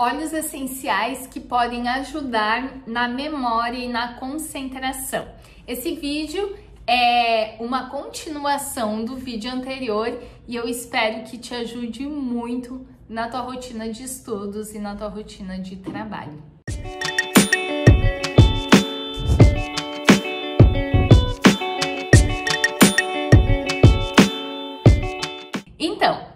óleos essenciais que podem ajudar na memória e na concentração. Esse vídeo é uma continuação do vídeo anterior e eu espero que te ajude muito na tua rotina de estudos e na tua rotina de trabalho.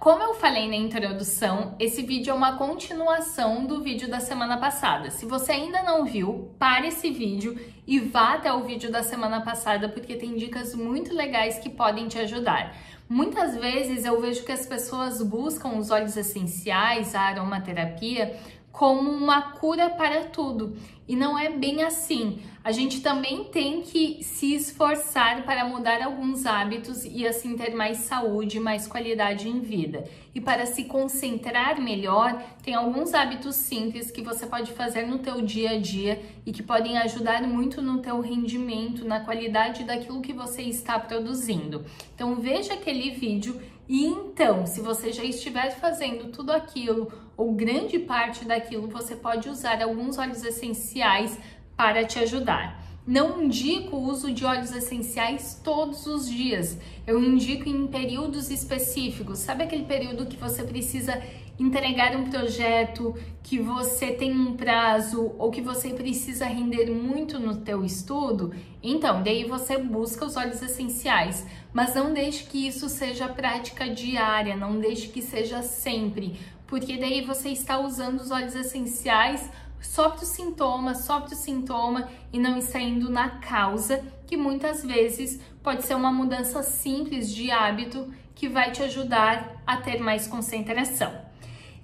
Como eu falei na introdução, esse vídeo é uma continuação do vídeo da semana passada. Se você ainda não viu, pare esse vídeo e vá até o vídeo da semana passada porque tem dicas muito legais que podem te ajudar. Muitas vezes eu vejo que as pessoas buscam os óleos essenciais, a aromaterapia, como uma cura para tudo. E não é bem assim. A gente também tem que se esforçar para mudar alguns hábitos e assim ter mais saúde, mais qualidade em vida. E para se concentrar melhor, tem alguns hábitos simples que você pode fazer no teu dia a dia e que podem ajudar muito no teu rendimento, na qualidade daquilo que você está produzindo. Então veja aquele vídeo e então, se você já estiver fazendo tudo aquilo ou grande parte daquilo, você pode usar alguns óleos essenciais para te ajudar. Não indico o uso de óleos essenciais todos os dias. Eu indico em períodos específicos. Sabe aquele período que você precisa entregar um projeto, que você tem um prazo ou que você precisa render muito no teu estudo? Então, daí você busca os óleos essenciais, mas não deixe que isso seja prática diária, não deixe que seja sempre, porque daí você está usando os óleos essenciais só para o sintoma, só para o sintoma e não está indo na causa, que muitas vezes pode ser uma mudança simples de hábito que vai te ajudar a ter mais concentração.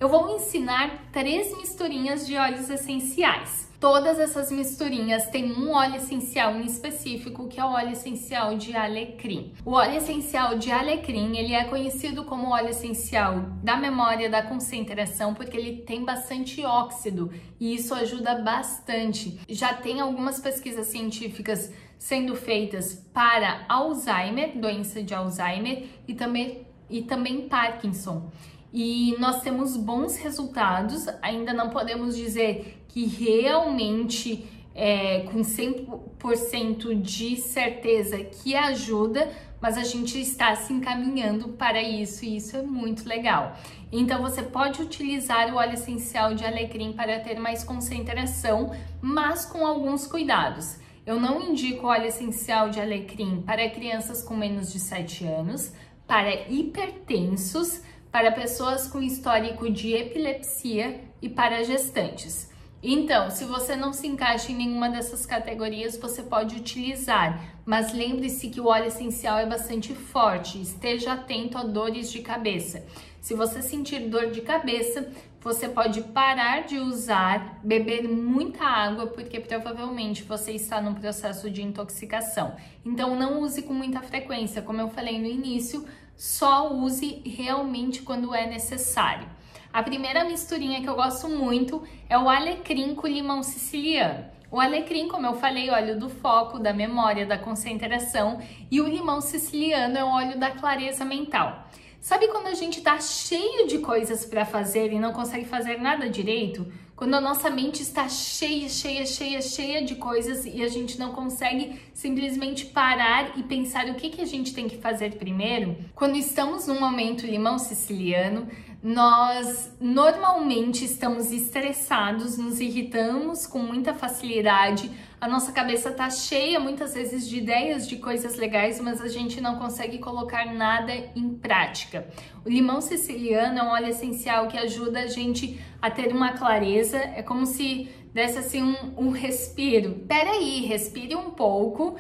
Eu vou ensinar três misturinhas de óleos essenciais. Todas essas misturinhas têm um óleo essencial em específico, que é o óleo essencial de alecrim. O óleo essencial de alecrim, ele é conhecido como óleo essencial da memória da concentração, porque ele tem bastante óxido e isso ajuda bastante. Já tem algumas pesquisas científicas sendo feitas para Alzheimer, doença de Alzheimer e também, e também Parkinson e nós temos bons resultados. Ainda não podemos dizer que realmente é, com 100% de certeza que ajuda, mas a gente está se encaminhando para isso e isso é muito legal. Então você pode utilizar o óleo essencial de alecrim para ter mais concentração, mas com alguns cuidados. Eu não indico óleo essencial de alecrim para crianças com menos de 7 anos, para hipertensos, para pessoas com histórico de epilepsia e para gestantes. Então, se você não se encaixa em nenhuma dessas categorias, você pode utilizar, mas lembre-se que o óleo essencial é bastante forte, esteja atento a dores de cabeça. Se você sentir dor de cabeça, você pode parar de usar, beber muita água, porque provavelmente você está num processo de intoxicação. Então, não use com muita frequência, como eu falei no início, só use realmente quando é necessário. A primeira misturinha que eu gosto muito é o alecrim com limão siciliano. O alecrim, como eu falei, óleo do foco, da memória, da concentração, e o limão siciliano é o óleo da clareza mental. Sabe quando a gente tá cheio de coisas para fazer e não consegue fazer nada direito? Quando a nossa mente está cheia, cheia, cheia, cheia de coisas e a gente não consegue simplesmente parar e pensar o que, que a gente tem que fazer primeiro? Quando estamos num momento limão siciliano, nós normalmente estamos estressados, nos irritamos com muita facilidade, a nossa cabeça tá cheia muitas vezes de ideias de coisas legais, mas a gente não consegue colocar nada em prática. O limão siciliano é um óleo essencial que ajuda a gente a ter uma clareza, é como se desse assim um, um respiro. Peraí, respire um pouco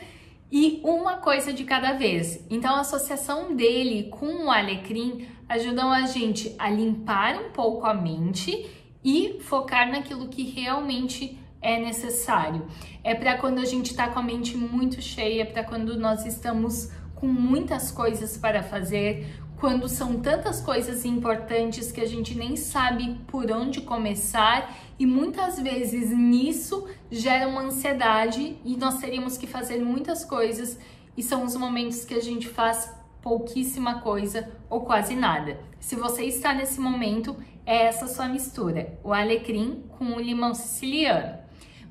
e uma coisa de cada vez. Então, a associação dele com o alecrim ajudam a gente a limpar um pouco a mente e focar naquilo que realmente é necessário. É para quando a gente está com a mente muito cheia, para quando nós estamos com muitas coisas para fazer, quando são tantas coisas importantes que a gente nem sabe por onde começar e muitas vezes nisso gera uma ansiedade e nós teríamos que fazer muitas coisas e são os momentos que a gente faz pouquíssima coisa ou quase nada. Se você está nesse momento, é essa sua mistura, o alecrim com o limão siciliano.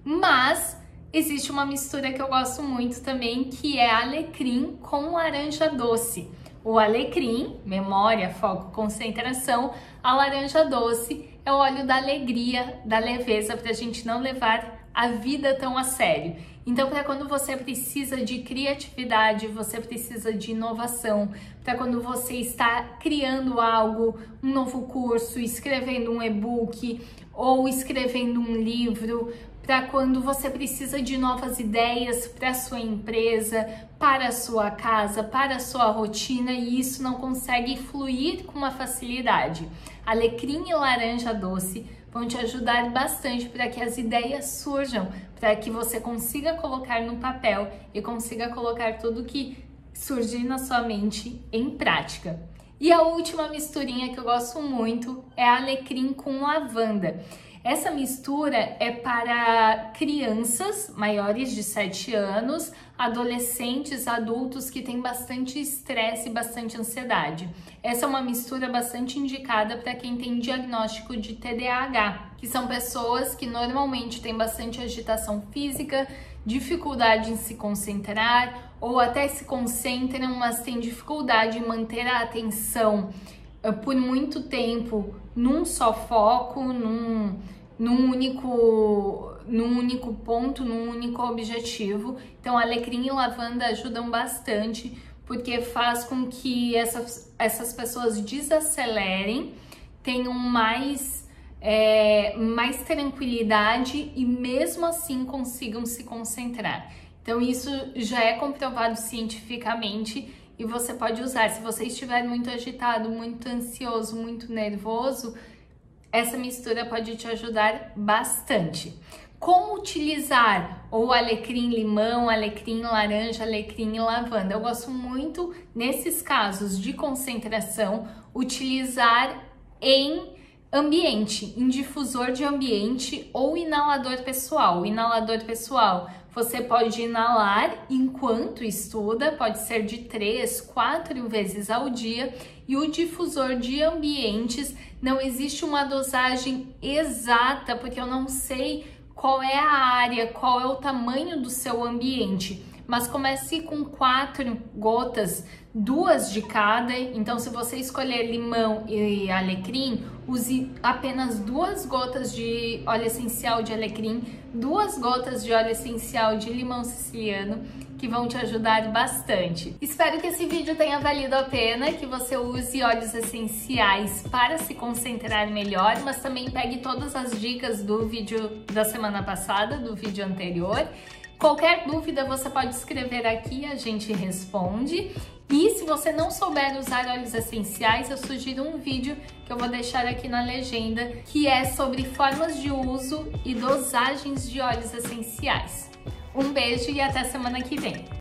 Mas existe uma mistura que eu gosto muito também, que é alecrim com laranja doce. O alecrim, memória, foco, concentração, a laranja doce é o óleo da alegria, da leveza, para a gente não levar a vida tão a sério. Então, para quando você precisa de criatividade, você precisa de inovação, para quando você está criando algo, um novo curso, escrevendo um e-book ou escrevendo um livro, para quando você precisa de novas ideias para sua empresa, para sua casa, para sua rotina e isso não consegue fluir com uma facilidade. Alecrim e laranja doce vão te ajudar bastante para que as ideias surjam, para que você consiga colocar no papel e consiga colocar tudo que surgir na sua mente em prática. E a última misturinha que eu gosto muito é alecrim com lavanda. Essa mistura é para crianças maiores de 7 anos, adolescentes, adultos que têm bastante estresse e bastante ansiedade. Essa é uma mistura bastante indicada para quem tem diagnóstico de TDAH, que são pessoas que normalmente têm bastante agitação física, dificuldade em se concentrar ou até se concentram, mas têm dificuldade em manter a atenção por muito tempo num só foco, num, num único num único ponto, num único objetivo. Então, alecrim e lavanda ajudam bastante porque faz com que essas, essas pessoas desacelerem, tenham mais, é, mais tranquilidade e mesmo assim consigam se concentrar. Então, isso já é comprovado cientificamente e você pode usar. Se você estiver muito agitado, muito ansioso, muito nervoso, essa mistura pode te ajudar bastante. Como utilizar o alecrim limão, alecrim laranja, alecrim lavanda? Eu gosto muito, nesses casos de concentração, utilizar em ambiente, em difusor de ambiente ou inalador pessoal. Inalador pessoal você pode inalar enquanto estuda, pode ser de 3, 4 vezes ao dia, e o difusor de ambientes não existe uma dosagem exata, porque eu não sei qual é a área, qual é o tamanho do seu ambiente mas comece com quatro gotas, duas de cada. Então, se você escolher limão e alecrim, use apenas duas gotas de óleo essencial de alecrim, duas gotas de óleo essencial de limão siciliano que vão te ajudar bastante. Espero que esse vídeo tenha valido a pena, que você use óleos essenciais para se concentrar melhor, mas também pegue todas as dicas do vídeo da semana passada, do vídeo anterior Qualquer dúvida você pode escrever aqui, a gente responde. E se você não souber usar óleos essenciais, eu sugiro um vídeo que eu vou deixar aqui na legenda, que é sobre formas de uso e dosagens de óleos essenciais. Um beijo e até semana que vem!